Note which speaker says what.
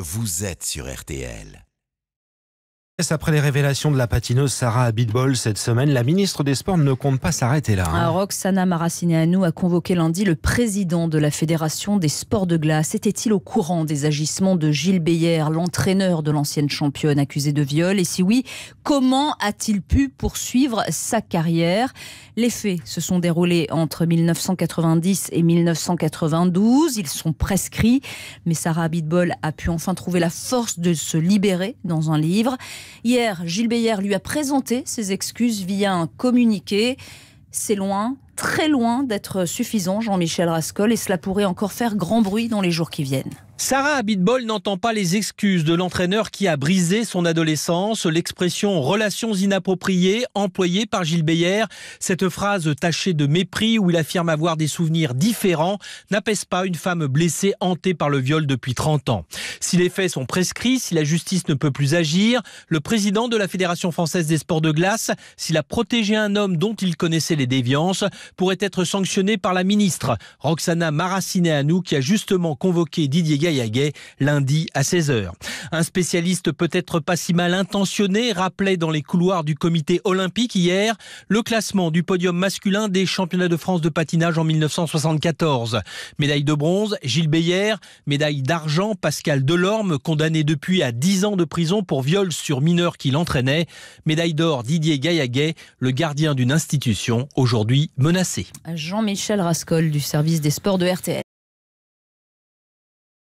Speaker 1: vous êtes sur RTL.
Speaker 2: Après les révélations de la patineuse Sarah Abitbol cette semaine, la ministre des Sports ne compte pas s'arrêter là. hein.
Speaker 3: Roxana Maracineanu a convoqué lundi le président de la Fédération des sports de glace. Était-il au courant des agissements de Gilles Beyer, l'entraîneur de l'ancienne championne accusée de viol? Et si oui, comment a-t-il pu poursuivre sa carrière? Les faits se sont déroulés entre 1990 et 1992. Ils sont prescrits, mais Sarah Abitbol a pu enfin trouver la force de se libérer dans un livre. Hier, Gilles Beyer lui a présenté ses excuses via un communiqué. C'est loin, très loin d'être suffisant, Jean-Michel Rascol, et cela pourrait encore faire grand bruit dans les jours qui viennent.
Speaker 4: Sarah Abitbol n'entend pas les excuses de l'entraîneur qui a brisé son adolescence. L'expression relations inappropriées employée par Gilles Beyer, cette phrase tachée de mépris où il affirme avoir des souvenirs différents, n'apaise pas une femme blessée hantée par le viol depuis 30 ans. Si les faits sont prescrits, si la justice ne peut plus agir, le président de la Fédération française des sports de glace, s'il a protégé un homme dont il connaissait les déviances, pourrait être sanctionné par la ministre Roxana Maracineanu qui a justement convoqué Didier Gaillaguet lundi à 16h. Un spécialiste peut-être pas si mal intentionné rappelait dans les couloirs du comité olympique hier le classement du podium masculin des championnats de France de patinage en 1974. Médaille de bronze, Gilles Beyer, médaille d'argent, Pascal Delorme, condamné depuis à 10 ans de prison pour viol sur mineur qui l'entraînait. Médaille d'or, Didier Gaillaguet, le gardien d'une institution aujourd'hui menacée.
Speaker 3: Jean-Michel Rascol du service des sports de RTL.